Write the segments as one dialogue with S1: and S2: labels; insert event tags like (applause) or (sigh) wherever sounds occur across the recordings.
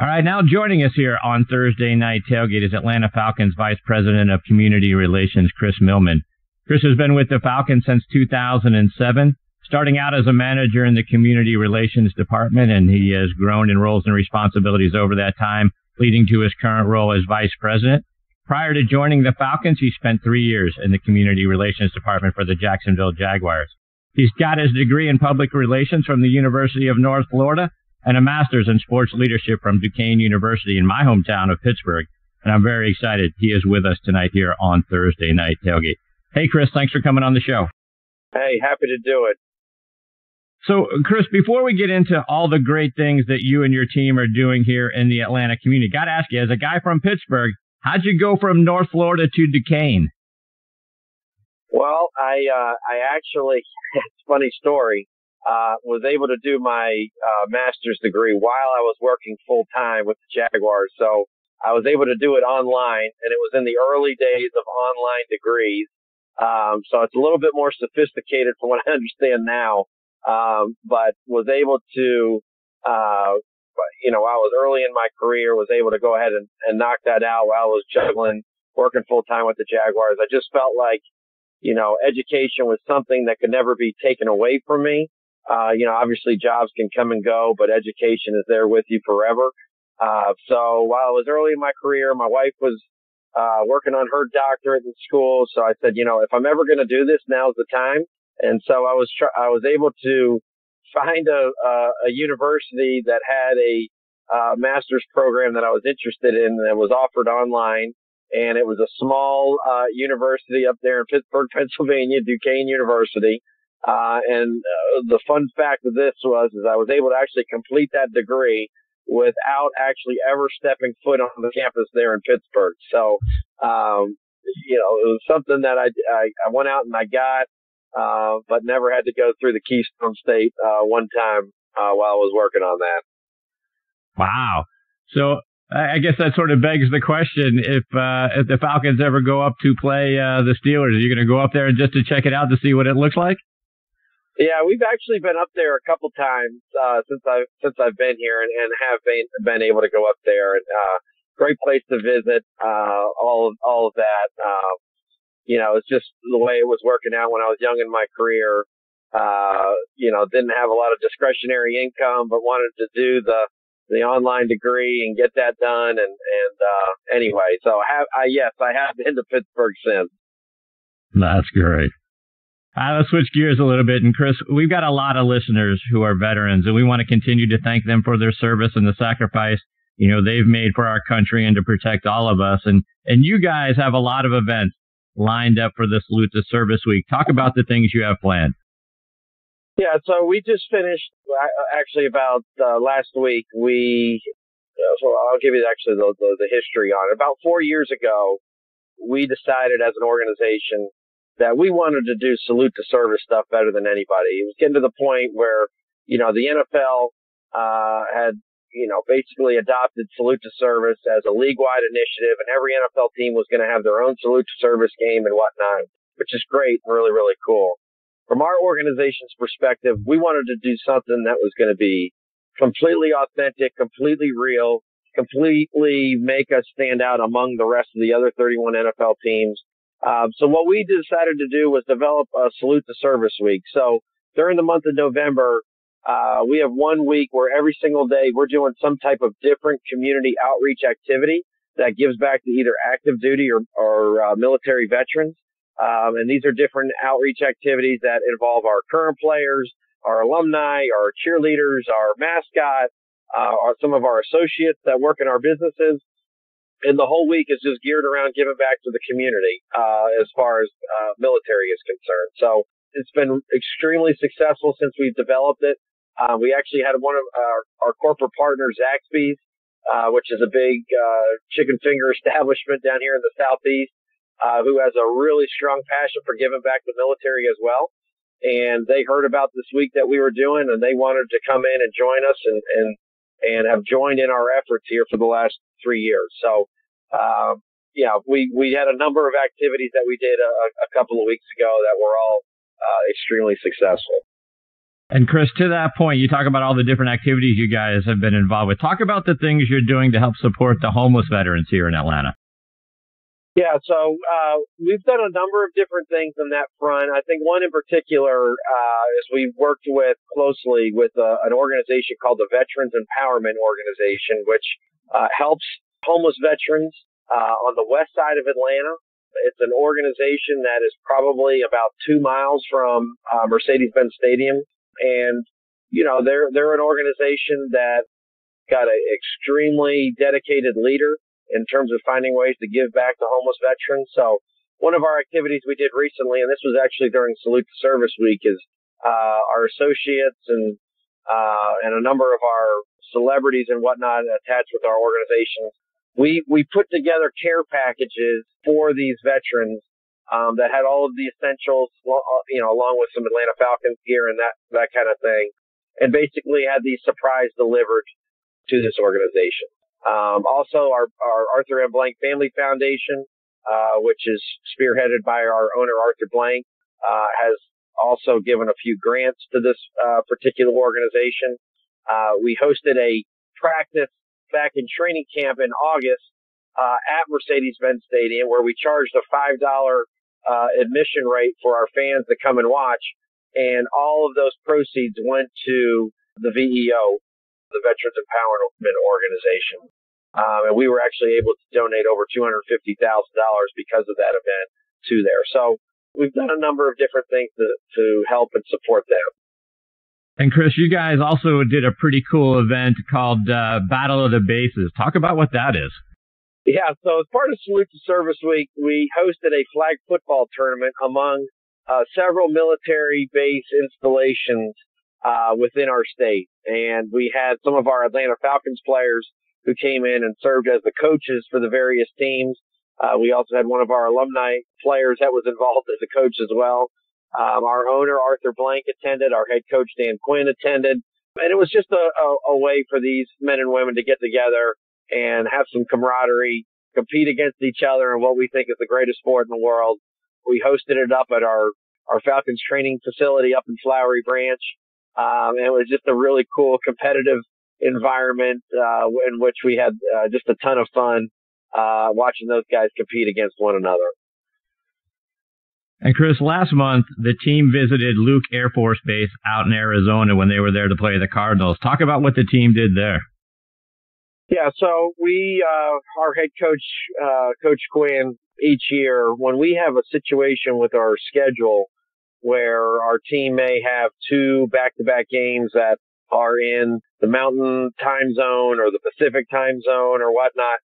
S1: All right, now joining us here on Thursday Night Tailgate is Atlanta Falcons Vice President of Community Relations, Chris Millman. Chris has been with the Falcons since 2007, starting out as a manager in the Community Relations Department, and he has grown in roles and responsibilities over that time, leading to his current role as Vice President. Prior to joining the Falcons, he spent three years in the Community Relations Department for the Jacksonville Jaguars. He's got his degree in public relations from the University of North Florida and a master's in sports leadership from Duquesne University in my hometown of Pittsburgh. And I'm very excited he is with us tonight here on Thursday Night Tailgate. Hey, Chris, thanks for coming on the show.
S2: Hey, happy to do it.
S1: So, Chris, before we get into all the great things that you and your team are doing here in the Atlanta community, got to ask you, as a guy from Pittsburgh, how'd you go from North Florida to Duquesne?
S2: Well, I uh, I actually, (laughs) it's a funny story uh, was able to do my uh, master's degree while I was working full time with the Jaguars. So I was able to do it online, and it was in the early days of online degrees. Um, so it's a little bit more sophisticated from what I (laughs) understand now, um, but was able to, uh, you know, I was early in my career, was able to go ahead and, and knock that out while I was juggling working full time with the Jaguars. I just felt like, you know, education was something that could never be taken away from me. Uh, you know, obviously jobs can come and go, but education is there with you forever. Uh, so while I was early in my career, my wife was, uh, working on her doctorate in school. So I said, you know, if I'm ever going to do this, now's the time. And so I was, tr- I was able to find a, a, a university that had a, uh, master's program that I was interested in that was offered online. And it was a small, uh, university up there in Pittsburgh, (laughs) Pennsylvania, Duquesne University. Uh, and uh, the fun fact of this was, is I was able to actually complete that degree without actually ever stepping foot on the campus there in Pittsburgh. So, um, you know, it was something that I, I, I went out and I got, uh, but never had to go through the Keystone State, uh, one time, uh, while I was working on that.
S1: Wow. So I guess that sort of begs the question: if uh, if the Falcons ever go up to play uh, the Steelers, are you going to go up there and just to check it out to see what it looks like?
S2: Yeah, we've actually been up there a couple times uh, since I since I've been here, and, and have been been able to go up there. And uh, great place to visit. Uh, all of all of that. Uh, you know, it's just the way it was working out when I was young in my career. Uh, you know, didn't have a lot of discretionary income, but wanted to do the the online degree and get that done. And and uh, anyway, so have I yes, I have been to Pittsburgh since.
S1: That's great. Uh, let's switch gears a little bit. And Chris, we've got a lot of listeners who are veterans, and we want to continue to thank them for their service and the sacrifice you know they've made for our country and to protect all of us. And and you guys have a lot of events lined up for this Salute to Service Week. Talk about the things you have planned.
S2: Yeah, so we just finished actually about uh, last week. We uh, so I'll give you actually the, the the history on it. About four years ago, we decided as an organization that we wanted to do salute to service stuff better than anybody. It was getting to the point where, you know, the NFL, uh, had, you know, basically adopted salute to service as a league wide initiative and every NFL team was going to have their own salute to service game and whatnot, which is great and really, really cool. From our organization's perspective, we wanted to do something that was going to be completely authentic, completely real, completely make us stand out among the rest of the other 31 NFL teams um, so what we decided to do was develop a salute to service week. So during the month of November, uh, we have one week where every single day we're doing some type of different community outreach activity that gives back to either active duty or, or uh, military veterans. Um, and these are different outreach activities that involve our current players, our alumni, our cheerleaders, our mascot, uh, our, some of our associates that work in our businesses and the whole week is just geared around giving back to the community uh, as far as uh, military is concerned. So it's been extremely successful since we've developed it. Uh, we actually had one of our, our corporate partners, Zaxby's, uh, which is a big uh, chicken finger (laughs) establishment down here in the southeast, uh, who has a really strong passion for giving back to the military as well. And they heard about this week that we were doing, and they wanted to come in and join us and, and and have joined in our efforts here for the last three years. So, um, yeah, we, we had a number of activities that we did a, a couple of weeks ago that were all uh, extremely successful.
S1: And Chris, to that point, you talk about all the different activities you guys have been involved with. Talk about the things you're doing to help support the homeless veterans here in Atlanta.
S2: Yeah, so uh, we've done a number of different things on that front. I think one in particular uh, is we've worked with closely with uh, an organization called the Veterans Empowerment Organization, which uh, helps homeless veterans uh, on the west side of Atlanta. It's an organization that is probably about two miles from uh, Mercedes-Benz Stadium, and you know they're they're an organization that got an extremely dedicated leader in terms of finding ways to give back to homeless veterans. So one of our activities we did recently, and this was actually during Salute to Service Week, is uh, our associates and uh, and a number of our celebrities and whatnot attached with our organizations. We we put together care packages for these veterans um, that had all of the essentials, uh, you know, along with some Atlanta Falcons gear and that that kind of thing, and basically had these surprise delivered to this organization. Um, also, our, our Arthur M. Blank Family Foundation, uh, which is spearheaded by our owner, Arthur Blank, uh, has also given a few grants to this uh, particular organization. Uh, we hosted a practice back in training camp in August uh, at Mercedes-Benz Stadium, where we charged a five dollar uh, admission rate for our fans to come and watch, and all of those proceeds went to the VEO, the Veterans Empowerment Organization. Um, and we were actually able to donate over $250,000 because of that event to there. So we've done a number of different things to, to help and support them.
S1: And Chris, you guys also did a pretty cool event called uh, Battle of the Bases. Talk about what that is.
S2: Yeah, so as part of Salute to Service Week, we hosted a flag football tournament among uh, several military base installations uh, within our state. And we had some of our Atlanta Falcons players who came in and served as the coaches for the various teams. Uh, we also had one of our alumni players that was involved as a coach as well. Um, our owner, Arthur Blank, attended. Our head coach, Dan Quinn, attended. And it was just a, a, a way for these men and women to get together and have some camaraderie, compete against each other in what we think is the greatest sport in the world. We hosted it up at our, our Falcons training facility up in Flowery Branch. Um, and it was just a really cool competitive environment uh, in which we had uh, just a ton of fun uh, watching those guys compete against one another.
S1: And Chris, last month the team visited Luke Air Force Base out in Arizona when they were there to play the Cardinals. Talk about what the team did there.
S2: Yeah, so we, uh, our head coach, uh, Coach Quinn, each year when we have a situation with our schedule where our team may have two back-to-back games that are in the mountain time zone or the Pacific time zone or whatnot.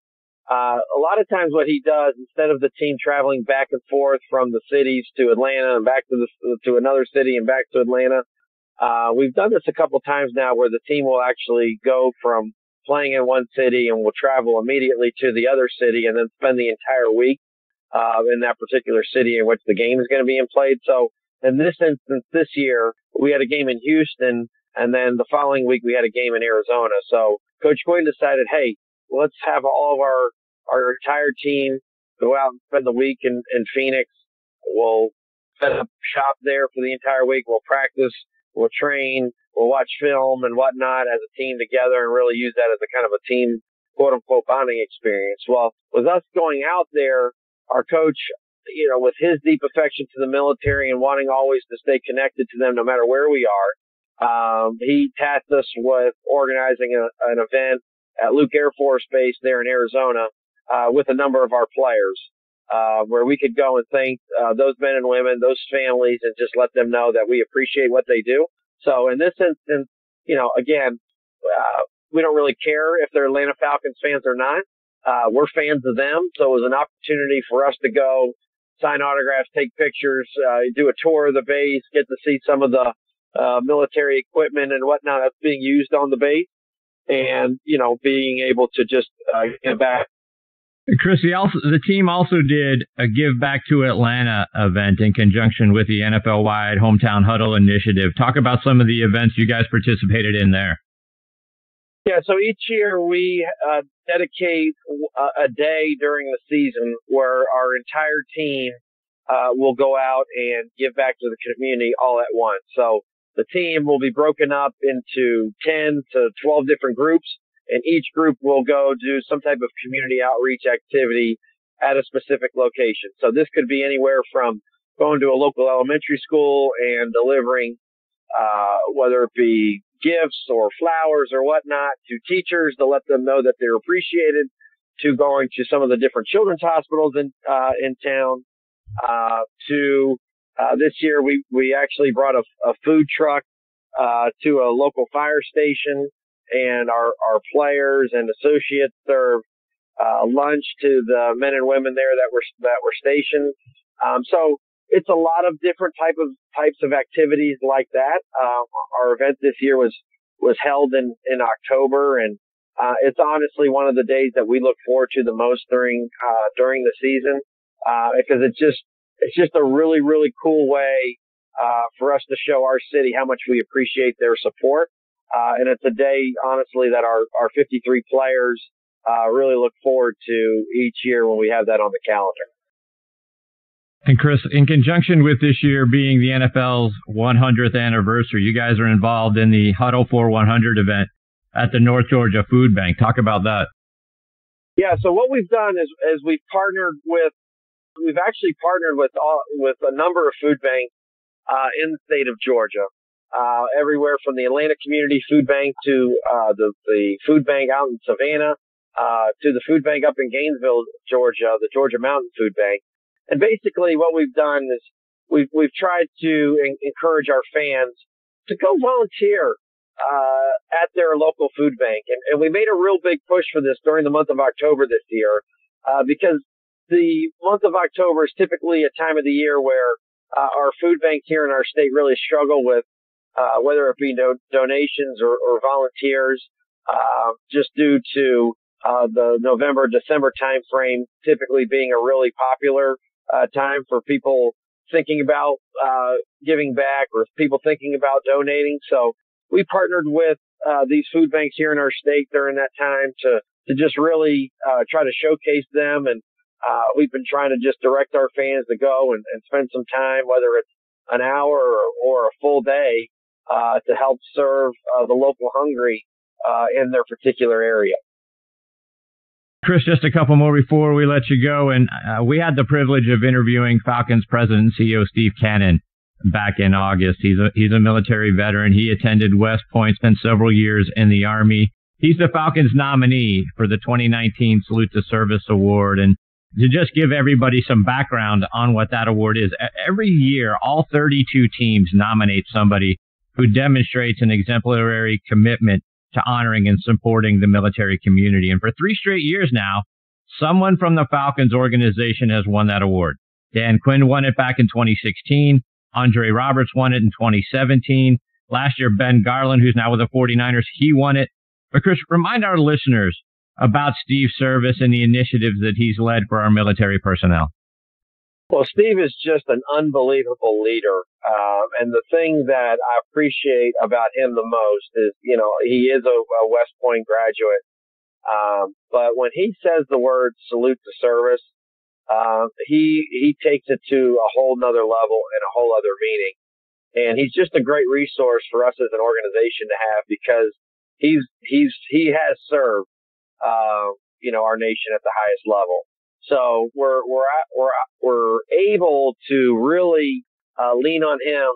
S2: Uh, a lot of times what he does, instead of the team traveling back and forth from the cities to Atlanta and back to the, to another city and back to Atlanta, uh, we've done this a couple times now where the team will actually go from playing in one city and will travel immediately to the other city and then spend the entire week, uh, in that particular city in which the game is going to be in played. So in this instance, this year, we had a game in Houston and then the following week we had a game in Arizona. So Coach Quinn decided, hey, let's have all of our, our entire team go out and spend the week in, in Phoenix. We'll set up shop there for the entire week. We'll practice. We'll train. We'll watch film and whatnot as a team together and really use that as a kind of a team quote unquote bonding experience. Well, with us going out there, our coach, you know, with his deep affection to the military and wanting always to stay connected to them no matter where we are, um, he tasked us with organizing a, an event at Luke Air Force Base there in Arizona uh, with a number of our players, uh, where we could go and thank uh, those men and women, those families, and just let them know that we appreciate what they do. So in this instance, you know, again, uh, we don't really care if they're Atlanta Falcons fans or not. Uh, we're fans of them, so it was an opportunity for us to go sign autographs, take pictures, uh, do a tour of the base, get to see some of the uh, military equipment and whatnot that's being used on the base, and you know being able to just uh, give back.
S1: Chris, also, the team also did a Give Back to Atlanta event in conjunction with the NFL wide Hometown Huddle initiative. Talk about some of the events you guys participated in there.
S2: Yeah, so each year we uh, dedicate a, a day during the season where our entire team uh, will go out and give back to the community all at once. So the team will be broken up into 10 to 12 different groups and each group will go do some type of community outreach activity at a specific location. So this could be anywhere from going to a local elementary school and delivering, uh, whether it be gifts or flowers or whatnot to teachers to let them know that they're appreciated to going to some of the different children's hospitals in, uh, in town, uh, to, uh, this year we, we actually brought a, a food truck, uh, to a local fire station and our, our players and associates serve uh, lunch to the men and women there that were that were stationed. Um, so it's a lot of different type of types of activities like that. Uh, our event this year was was held in in October, and uh, it's honestly one of the days that we look forward to the most during uh, during the season uh, because it's just it's just a really really cool way uh, for us to show our city how much we appreciate their support. Uh, and it's a day, honestly, that our, our 53 players uh, really look forward to each year when we have that on the calendar.
S1: And Chris, in conjunction with this year being the NFL's 100th anniversary, you guys are involved in the Huddle for 100 event at the North Georgia Food Bank. Talk about that.
S2: Yeah, so what we've done is, is we've partnered with, we've actually partnered with all, with a number of food banks uh, in the state of Georgia uh, everywhere from the Atlanta Community Food Bank to uh, the the food bank out in Savannah uh, to the food bank up in Gainesville, Georgia, the Georgia Mountain Food Bank. And basically, what we've done is we've we've tried to en- encourage our fans to go volunteer uh, at their local food bank, and, and we made a real big push for this during the month of October this year uh, because the month of October is typically a time of the year where uh, our food banks here in our state really struggle with uh, whether it be do- donations or, or volunteers, uh, just due to uh, the November December timeframe typically being a really popular uh, time for people thinking about uh, giving back or people thinking about donating. So we partnered with uh, these food banks here in our state during that time to to just really try to showcase them and uh, we've been trying to just direct our fans to go and, and spend some time, whether it's an hour or, or a full day, uh, to help serve uh, the local hungry uh, in their particular area.
S1: Chris, just a couple more before we let you go. And uh, we had the privilege of interviewing Falcons president and CEO Steve Cannon back in August. He's a he's a military veteran. He attended West Point, spent several years in the Army. He's the Falcons nominee for the 2019 Salute to Service Award. And to just give everybody some background on what that award is, every year, all 32 teams nominate somebody who demonstrates an exemplary commitment to honoring and supporting the military community. And for three straight years now, someone from the Falcons organization has won that award. Dan Quinn won it back in 2016. Andre Roberts won it in 2017. Last year, Ben Garland, who's now with the 49ers, he won it. But Chris, remind our listeners about Steve's service and the initiatives that he's led for our military personnel.
S2: Well, Steve is just an unbelievable leader. Um, and the thing that I appreciate about him the most is, you know, he is a, a West Point graduate. Um, but when he says the word salute to service, um, he, he takes it to a whole nother level and a whole other meaning. And he's just a great resource for us as an organization to have because he's, he's, he has served, uh, you know, our nation at the highest level. So we're we're we're we're able to really uh, lean on him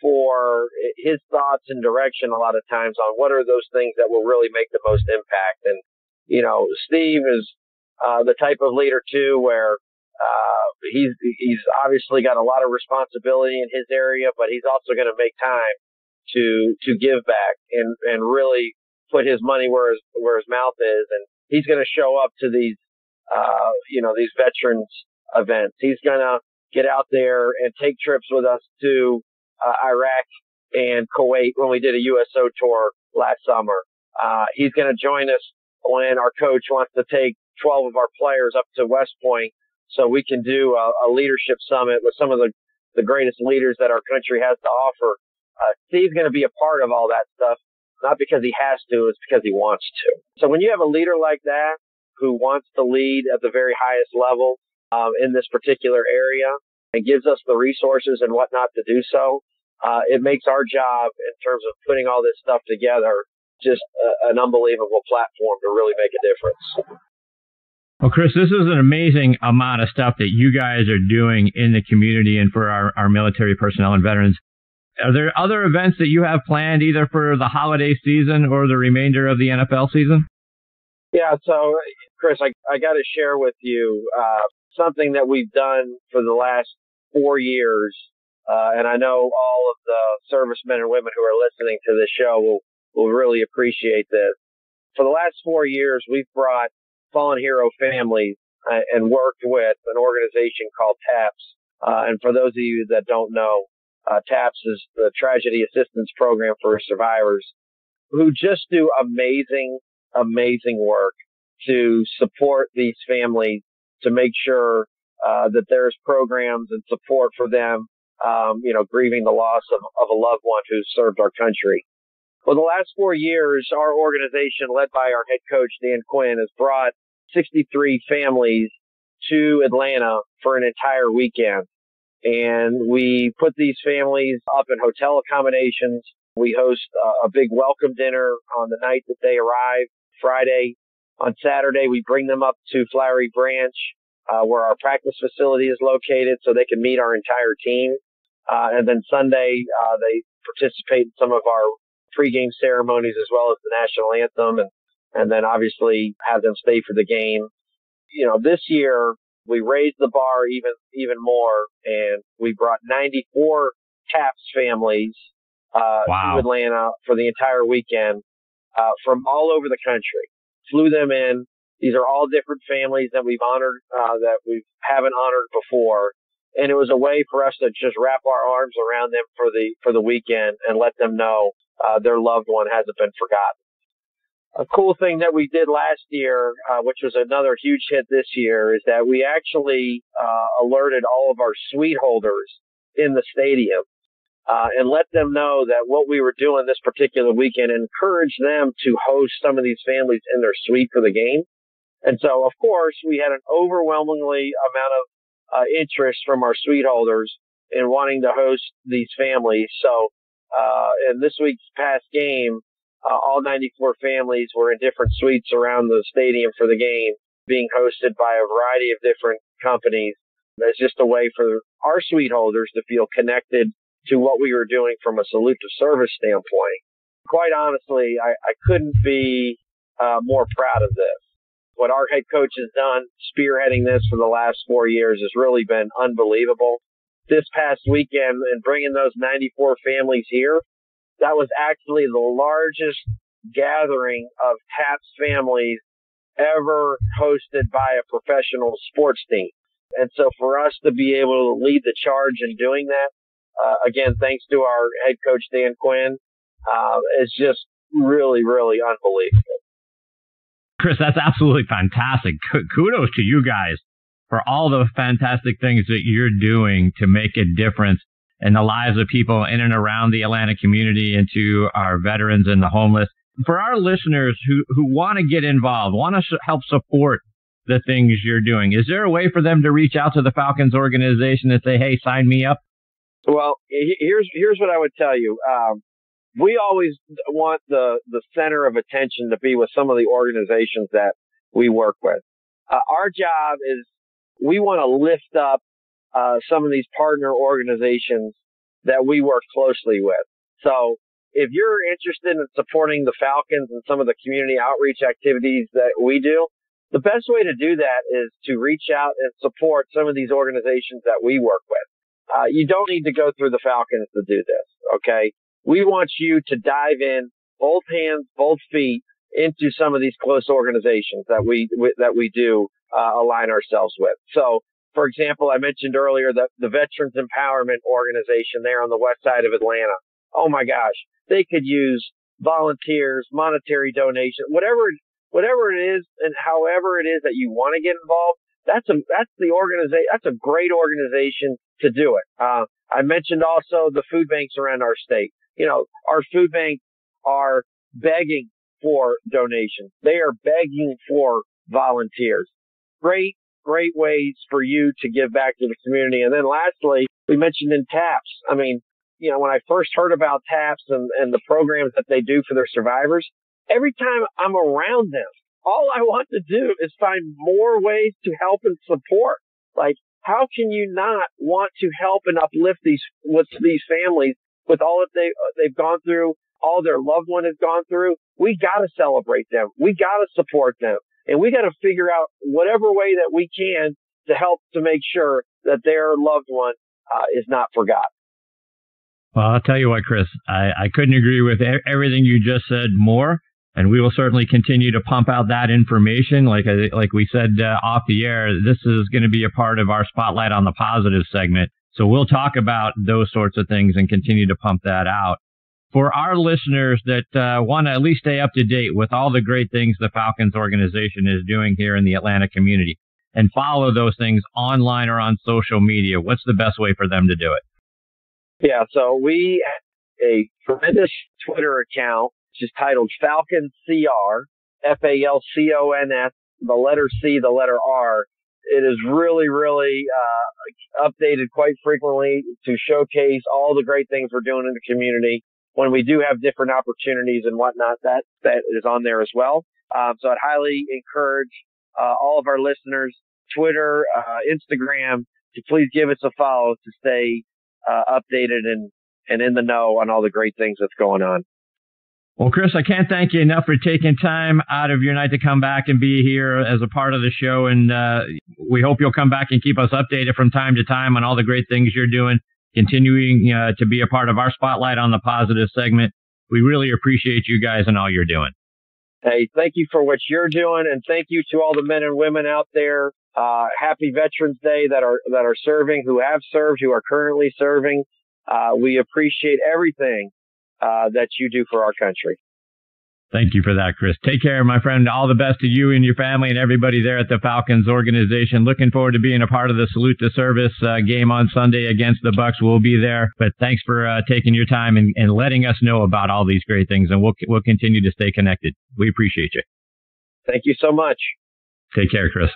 S2: for his thoughts and direction a lot of times on what are those things that will really make the most impact. And you know, Steve is uh, the type of leader too, where uh, he's he's obviously got a lot of responsibility in his area, but he's also going to make time to to give back and and really put his money where his where his mouth is, and he's going to show up to these uh, you know, these veterans events. He's going to get out there and take trips with us to uh, Iraq and Kuwait when we did a USO tour last summer. Uh, he's going to join us when our coach wants to take 12 of our players up to West Point so we can do a, a leadership summit with some of the, the greatest leaders that our country has to offer. Uh, Steve's going to be a part of all that stuff, not because he has to, it's because he wants to. So when you have a leader like that, who wants to lead at the very highest level um, in this particular area and gives us the resources and whatnot to do so. uh, it makes our job in terms of putting all this stuff together just a, an unbelievable platform to really make a difference.
S1: Well, Chris, this is an amazing amount of stuff that you guys are doing in the community and for our, our military personnel and veterans. Are there other events that you have planned either for the holiday season or the remainder of the NFL season?
S2: Yeah, so Chris, I, I got to share with you uh, something that we've done for the last four years, uh, and I know all of the servicemen and women who are listening to this show will will really appreciate this. For the last four years, we've brought fallen hero families uh, and worked with an organization called TAPS. Uh, and for those of you that don't know, uh, TAPS is the Tragedy Assistance Program for Survivors, who just do amazing, amazing work to support these families to make sure uh, that there's programs and support for them, um, you know, grieving the loss of, of a loved one who served our country. Well, the last four years, our organization, led by our head coach, Dan Quinn, has brought 63 families to Atlanta for an entire weekend. And we put these families up in hotel accommodations. We host a, a big welcome dinner on the night that they arrive, Friday. On Saturday, we bring them up to Flowery Branch, uh, where our practice facility is located, so they can meet our entire team. Uh, and then Sunday, uh, they participate in some of our pregame ceremonies as well as the national anthem and, and then obviously have them stay for the game. You know, this year we raised the bar even, even more and we brought 94 TAPS families, uh, wow. to Atlanta for the entire weekend, uh, from all over the country. Flew them in. These are all different families that we've honored, uh, that we haven't honored before and it was a way for us to just wrap our arms around them for the for the weekend and let them know uh, their loved one hasn't been forgotten. A cool thing that we did last year, uh, which was another huge hit this year, is that we actually uh, alerted all of our suite holders in the stadium uh, and let them know that what we were doing this particular weekend encouraged them to host some of these families in their suite for the game. And so, of course, we had an overwhelmingly amount of uh, interest from our suite holders in wanting to host these families. So, uh, in this week's past game, uh, all 94 families were in different suites around the stadium for the game, being hosted by a variety of different companies. It's just a way for our suite holders to feel connected to what we were doing from a salute to service standpoint. Quite honestly, I, I couldn't be uh, more proud of this what our head coach has done spearheading this for the last four years has really been unbelievable. This past weekend and bringing those 94 families here, that was actually the largest gathering of TAPS families ever hosted by a professional sports team. And so for us to be able to lead the charge in doing that, uh, again, thanks to our head coach, Dan Quinn, uh, is just really, really unbelievable.
S1: Chris, that's absolutely fantastic. Kudos to you guys for all the fantastic things that you're doing to make a difference in the lives of people in and around the Atlanta community and to our veterans and the homeless. For our listeners who, who want to get involved, want to help support the things you're doing, is there a way for them to reach out to the Falcons organization and say, hey, sign me up?
S2: Well, here's here's what I would tell you. Um, we always want the, the center of attention to be with some of the organizations that we work with. Uh, our job is we want to lift up uh, some of these partner organizations that we work closely with. So if you're interested in supporting the Falcons and some of the community outreach activities that we do, the best way to do that is to reach out and support some of these organizations that we work with. Uh, you don't need to go through the Falcons to do this. Okay. We want you to dive in both hands, both feet into some of these close organizations that we, that we do uh, align ourselves with. So, for example, I mentioned earlier that the Veterans Empowerment Organization there on the west side of Atlanta. Oh my gosh, they could use volunteers, monetary donation, whatever, whatever it is, and however it is that you want to get involved. That's a that's the organization. That's a great organization to do it. Uh, I mentioned also the food banks around our state you know, our food banks are begging for donations. They are begging for volunteers. Great, great ways for you to give back to the community. And then lastly, we mentioned in TAPS. I mean, you know, when I first heard about TAPS and, and the programs that they do for their survivors, every time I'm around them, all I want to do is find more ways to help and support. Like, how can you not want to help and uplift these, with these families with all that they, they've gone through, all their loved one has gone through? We got to celebrate them. We got to support them and we got to figure out whatever way that we can to help to make sure that their loved one uh, is not forgotten.
S1: Well, I'll tell you what, Chris, I, I couldn't agree with everything you just said more. And we will certainly continue to pump out that information. Like, like we said uh, off the air, this is going to be a part of our spotlight on the positive segment. So we'll talk about those sorts of things and continue to pump that out. For our listeners that uh, want to at least stay up to date with all the great things the Falcons organization is doing here in the Atlanta community and follow those things online or on social media, what's the best way for them to do it?
S2: Yeah, so we a tremendous Twitter account, is titled Falcon CR, F A L C O N S, the letter C, the letter R. It is really, really uh, updated quite frequently to showcase all the great things we're doing in the community. When we do have different opportunities and whatnot, that that is on there as well. Um, so I'd highly encourage uh, all of our listeners, Twitter, uh, Instagram, to please give us a follow to stay uh, updated and, and in the know on all the great things that's going on.
S1: Well, Chris, I can't thank you enough for taking time out of your night to come back and be here as a part of the show. And uh, we hope you'll come back and keep us updated from time to time on all the great things you're doing, continuing uh, to be a part of our spotlight on the positive segment. We really appreciate you guys and all you're doing.
S2: Hey, thank you for what you're doing, and thank you to all the men and women out there. Uh, happy Veterans Day that are that are serving, who have served, who are currently serving. Uh, we appreciate everything uh, that you do for our country.
S1: Thank you for that, Chris. Take care, my friend. All the best to you and your family and everybody there at the Falcons organization. Looking forward to being a part of the Salute to Service uh, game on Sunday against the Bucs. We'll be there. But thanks for uh, taking your time and, and letting us know about all these great things, and we'll we'll continue to stay connected. We appreciate you.
S2: Thank you so much.
S1: Take care, Chris.